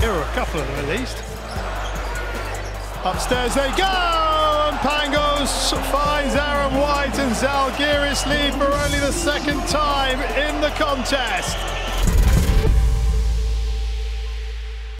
Here are a couple of them at least. Upstairs they go, and Pangos finds Aaron White and Zalgiris lead for only the second time in the contest.